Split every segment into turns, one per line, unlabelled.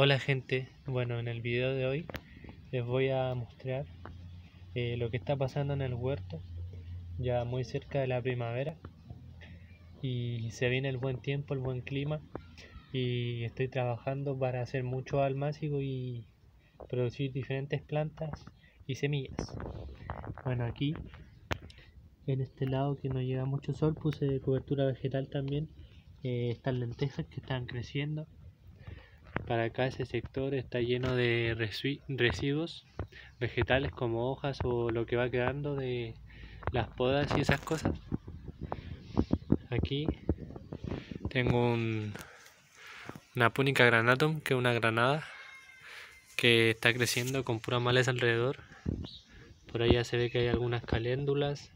Hola gente, bueno en el video de hoy les voy a mostrar eh, lo que está pasando en el huerto ya muy cerca de la primavera y se viene el buen tiempo, el buen clima y estoy trabajando para hacer mucho almácigo y producir diferentes plantas y semillas. Bueno aquí en este lado que no llega mucho sol puse cobertura vegetal también eh, estas lentejas que están creciendo para acá ese sector está lleno de residuos vegetales como hojas o lo que va quedando de las podas y esas cosas. Aquí tengo un, una púnica granatum que es una granada que está creciendo con pura maleza alrededor. Por allá se ve que hay algunas caléndulas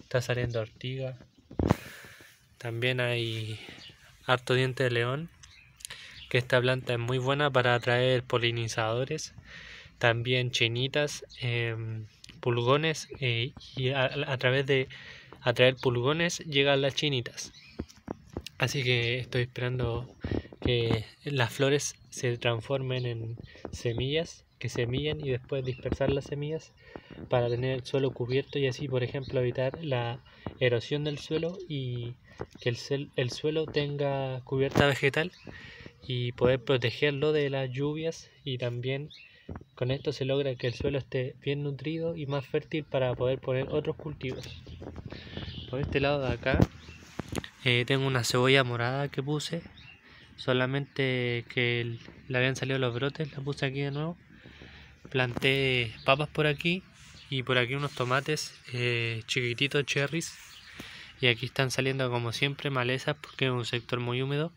está saliendo ortiga. También hay harto diente de león que esta planta es muy buena para atraer polinizadores, también chinitas, em, pulgones eh, y a, través de atraer pulgones llegan las chinitas. Así que estoy esperando que las flores se transformen en semillas, que semillen y después dispersar las semillas para tener el suelo cubierto y así, por ejemplo, evitar la erosión del suelo y que el, el suelo tenga cubierta vegetal y poder protegerlo de las lluvias y también con esto se logra que el suelo esté bien nutrido y más fértil para poder poner otros cultivos. Por este lado de acá eh, tengo una cebolla morada que puse, solamente que le habían salido los brotes, la puse aquí de nuevo. Planté papas por aquí y por aquí unos tomates eh, chiquititos cherries y aquí están saliendo como siempre malezas porque es un sector muy húmedo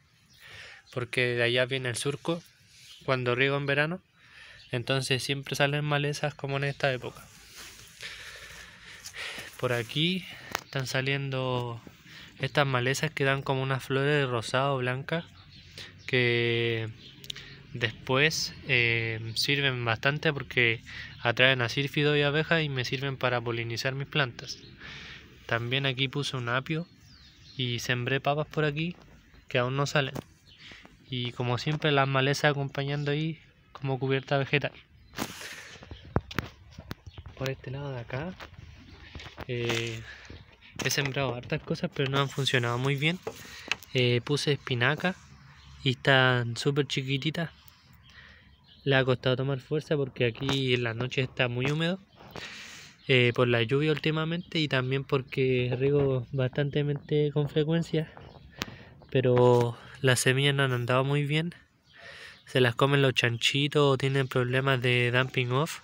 porque de allá viene el surco cuando riego en verano. Entonces siempre salen malezas como en esta época. Por aquí están saliendo estas malezas que dan como unas flores de rosado blanca que después eh, sirven bastante porque atraen a sírfido y abejas y me sirven para polinizar mis plantas. También aquí puse un apio y sembré papas por aquí que aún no salen y como siempre las malezas acompañando ahí como cubierta vegetal. Por este lado de acá eh, he sembrado hartas cosas pero no han funcionado muy bien. Eh, puse espinaca y están súper chiquititas. Le ha costado tomar fuerza porque aquí en la noche está muy húmedo eh, por la lluvia últimamente y también porque riego bastante con frecuencia pero las semillas no han andado muy bien. Se las comen los chanchitos o tienen problemas de dumping off,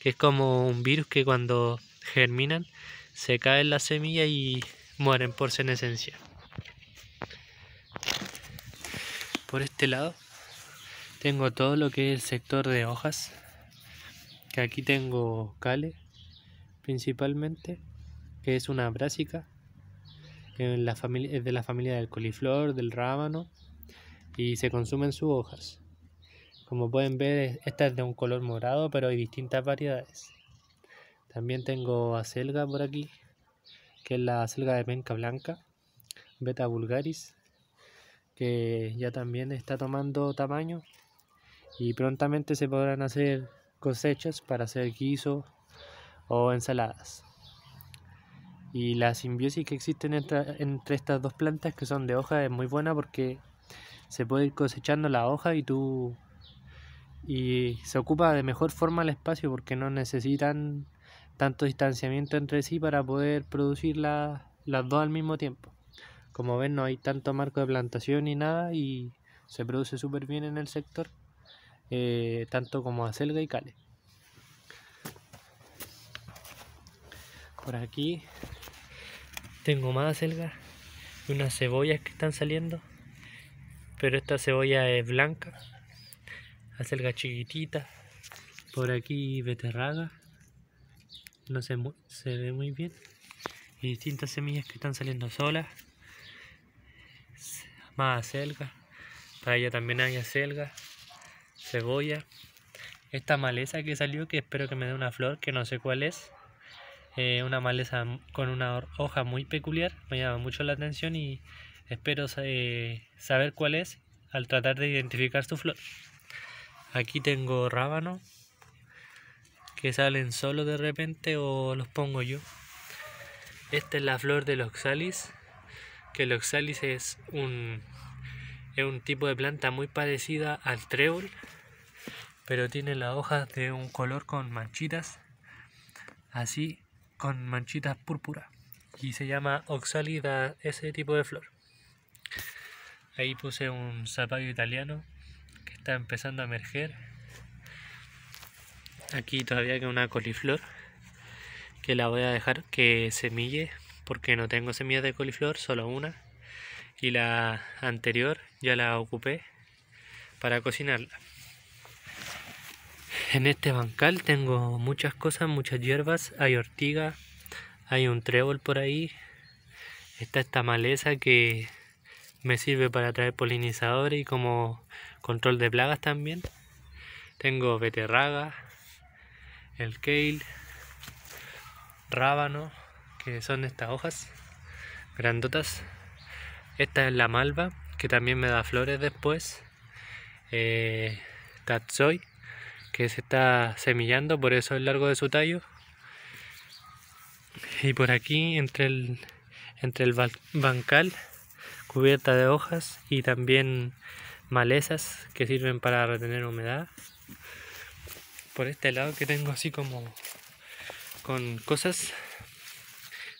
que es como un virus que cuando germinan se caen las semillas y mueren por senescencia. Por este lado tengo todo lo que es el sector de hojas, que aquí tengo cale principalmente, que es una brásica familia, es de la familia del coliflor, del rábano y se consumen sus hojas. Como pueden ver, esta es de un color morado, pero hay distintas variedades. También tengo acelga por aquí, que es la acelga de penca blanca, beta vulgaris, que ya también está tomando tamaño y prontamente se podrán hacer cosechas para hacer guiso o ensaladas. Y la simbiosis que existe entre, estas dos plantas que son de hoja es muy buena porque se puede ir cosechando la hoja y tú y se ocupa de mejor forma el espacio porque no necesitan tanto distanciamiento entre sí para poder producir las dos al mismo tiempo. Como ven no hay tanto marco de plantación ni nada y se produce súper bien en el sector, eh, tanto como acelga y cale. Por aquí tengo más acelgas y unas cebollas que están saliendo. Pero esta cebolla es blanca. Acelga chiquitita. Por aquí beterraga. No se, se ve muy bien. Y distintas semillas que están saliendo solas. Más acelga. Para allá también hay acelga. Cebolla. Esta maleza que salió que espero que me dé una flor que no sé cuál es eh, una maleza con una hoja muy peculiar, me llama mucho la atención y espero eh, saber cuál es al tratar de identificar su flor. Aquí tengo rábano que salen solo de repente o los pongo yo. Esta es la flor del oxalis, que el oxalis es un, es un tipo de planta muy parecida al trébol, pero tiene las hojas de un color con manchitas, así con manchitas púrpura, y se llama oxalis ese tipo de flor. Ahí puse un zapallo italiano que está empezando a emerger. Aquí todavía queda una coliflor que la voy a dejar que semille porque no tengo semillas de coliflor, solo una. Y la anterior ya la ocupé para cocinarla. En este bancal tengo muchas cosas, muchas hierbas, hay ortiga, hay un trébol por ahí, está esta maleza que me sirve para atraer polinizadores y como control de plagas también. Tengo beterraga, el kale, rábano, que son estas hojas grandotas. Esta es la malva, que también me da flores después. Eh, tatsoi, que se está semillando, por eso es largo de su tallo. Y por aquí, entre el, entre el bancal, cubierta de hojas y también malezas que sirven para retener humedad. Por este lado que tengo así como con cosas,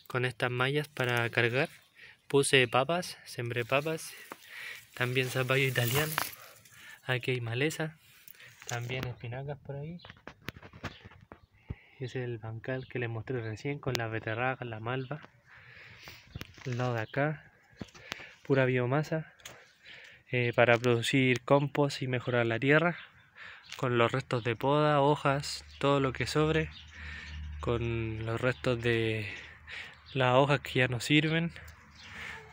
con estas mallas para cargar. Puse papas, sembré papas, también zapallo italiano. Aquí hay maleza, también espinacas por ahí. es el bancal que les mostré recién con la beterraga, la malva. El lado de acá pura biomasa eh, para producir compost y mejorar la tierra con los restos de poda, hojas, todo lo que sobre, con los restos de las hojas que ya no sirven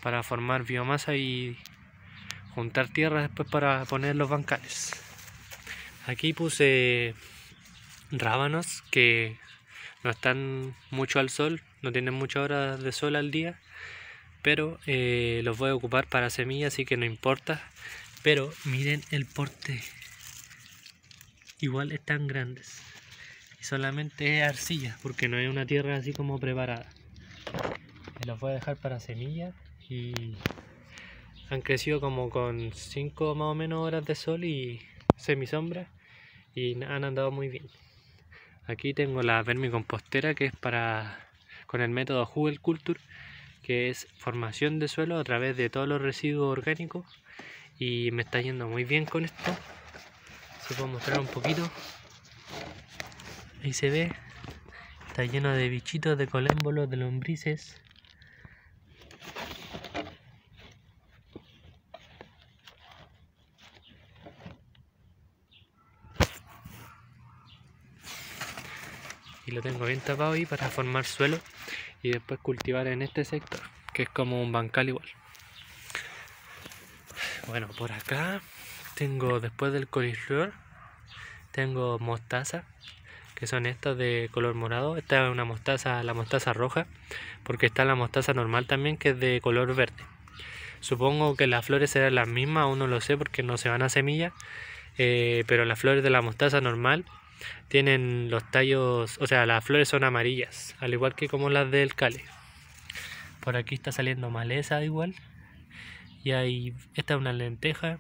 para formar biomasa y juntar tierra después para poner los bancales. Aquí puse rábanos que no están mucho al sol, no tienen muchas horas de sol al día pero eh, los voy a ocupar para semillas así que no importa. Pero miren el porte. Igual están grandes. Y solamente es arcilla porque no hay una tierra así como preparada. Los voy a dejar para semillas y han crecido como con 5 más o menos horas de sol y semisombra y han andado muy bien. Aquí tengo la vermicompostera que es para con el método Google Culture que es formación de suelo a través de todos los residuos orgánicos. Y me está yendo muy bien con esto. Se puedo mostrar un poquito. Ahí se ve. Está lleno de bichitos de colémbolos de lombrices y lo tengo bien tapado ahí para formar suelo y después cultivar en este sector, que es como un bancal igual. Bueno, por acá tengo después del coliflor, tengo mostaza, que son estas de color morado. Esta es una mostaza, la mostaza roja, porque está la mostaza normal también, que es de color verde. Supongo que las flores serán las mismas, aún no lo sé porque no se van a semilla, eh, pero las flores de la mostaza normal tienen los tallos, o sea, las flores son amarillas, al igual que como las del cale. Por aquí está saliendo maleza igual. Y hay, esta es una lenteja,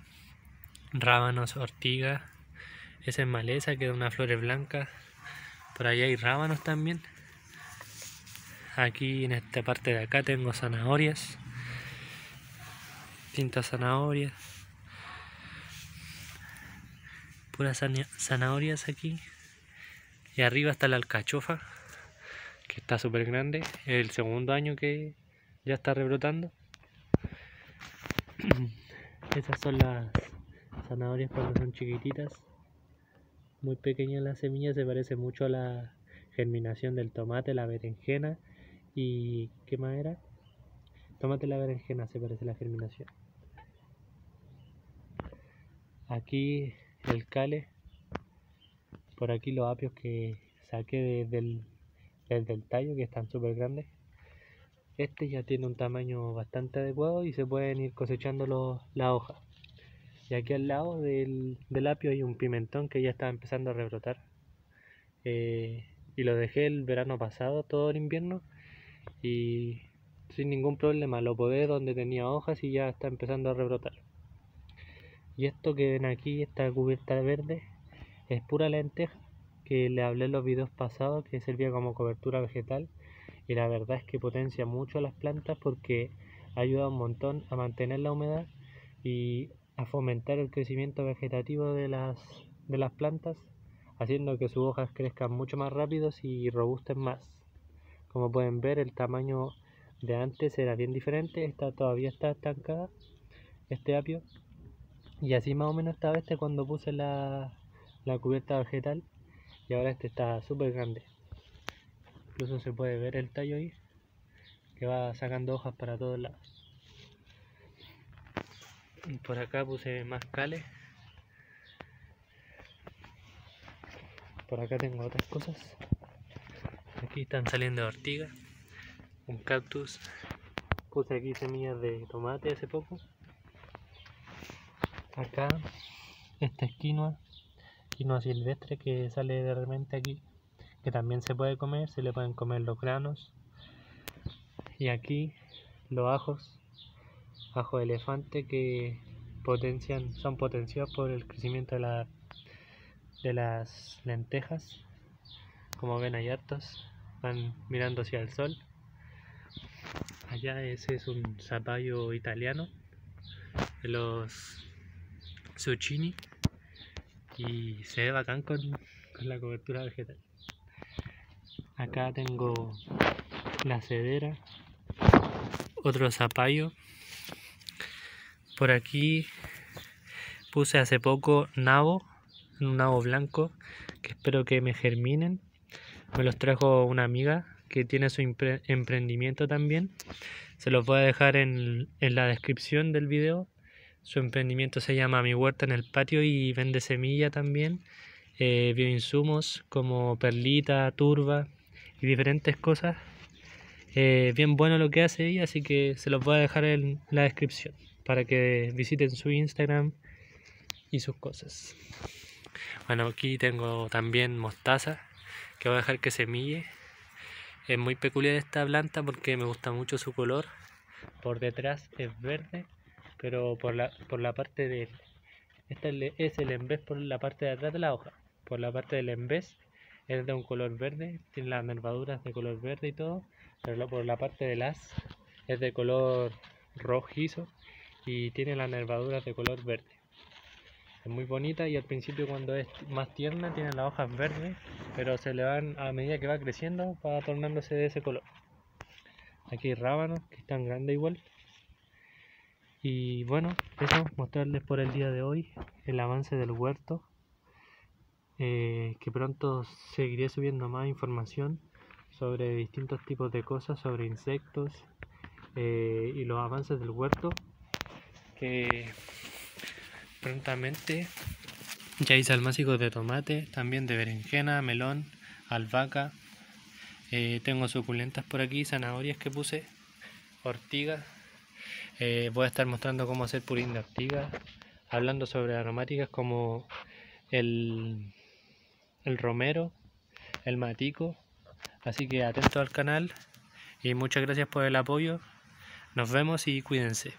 rábanos, ortiga. Esa es maleza, que da unas flores blancas. Por ahí hay rábanos también. Aquí en esta parte de acá tengo zanahorias. Tintas zanahorias. Puras zanahorias aquí. Y arriba está la alcachofa, que está súper grande. El segundo año que ya está rebrotando. Estas son las zanahorias cuando son chiquititas. Muy pequeñas las semillas, se parece mucho a la germinación del tomate, la berenjena y ¿qué más era? Tomate la berenjena se parece a la germinación. Aquí el cale por aquí los apios que saqué desde el, tallo que están súper grandes este ya tiene un tamaño bastante adecuado y se pueden ir cosechando las hojas Y aquí al lado del, apio hay un pimentón que ya está empezando a rebrotar. Eh, y lo dejé el verano pasado, todo el invierno. Y sin ningún problema lo podé donde tenía hojas y ya está empezando a rebrotar. Y esto que ven aquí, esta cubierta verde, es pura lenteja que le hablé en los videos pasados que servía como cobertura vegetal y la verdad es que potencia mucho a las plantas porque ayuda un montón a mantener la humedad y a fomentar el crecimiento vegetativo de las, de las plantas, haciendo que sus hojas crezcan mucho más rápidos y robusten más. Como pueden ver, el tamaño de antes era bien diferente, esta todavía está estancada, este apio. Y así más o menos estaba este cuando puse la, la cubierta vegetal y ahora este está súper grande. Incluso se puede ver el tallo ahí, que va sacando hojas para todos lados. Por acá puse más cales. Por acá tengo otras cosas. Aquí están saliendo ortigas un cactus. Puse aquí semillas de tomate hace poco acá esta es quinoa quinoa silvestre que sale de repente aquí que también se puede comer se le pueden comer los granos y aquí los ajos ajo de elefante que potencian, son potenciados por el crecimiento de, la, de las lentejas. Como ven hay hartos, van mirando hacia el sol. Allá ese es un zapallo italiano los zucchini y se ve bacán con, con la cobertura vegetal. Acá tengo la cedera, otro zapallo por aquí puse hace poco nabo, un nabo blanco, que espero que me germinen. Me los trajo una amiga que tiene su emprendimiento también. Se los voy a dejar en, la descripción del video. Su emprendimiento se llama Mi Huerta en el Patio y vende semilla también. Eh, bioinsumos como perlita, turba y diferentes cosas. Eh, bien bueno lo que hace ella, así que se los voy a dejar en la descripción para que visiten su Instagram y sus cosas. Bueno, aquí tengo también mostaza que voy a dejar que semille. Es muy peculiar esta planta porque me gusta mucho su color. Por detrás es verde, pero por la, por la parte de... Este es el embés por la parte de atrás de la hoja. Por la parte del embés es de un color verde, tiene las nervaduras de color verde y todo, pero por la parte de las es de color rojizo y tiene las nervaduras de color verde. Es muy bonita y al principio cuando es más tierna tiene las hojas verdes, pero se le van a medida que va creciendo va tornándose de ese color. Aquí hay rábanos que están grandes igual. Y bueno, eso, mostrarles por el día de hoy el avance del huerto. Eh, que pronto seguiré subiendo más información sobre distintos tipos de cosas, sobre insectos eh, y los avances del huerto que prontamente ya hice almácigos de tomate, también de berenjena, melón, albahaca. Eh, tengo suculentas por aquí, zanahorias que puse, ortigas. Eh, voy a estar mostrando cómo hacer purín de hablando sobre aromáticas como el, el romero, el matico. Así que atento al canal y muchas gracias por el apoyo. Nos vemos y cuídense.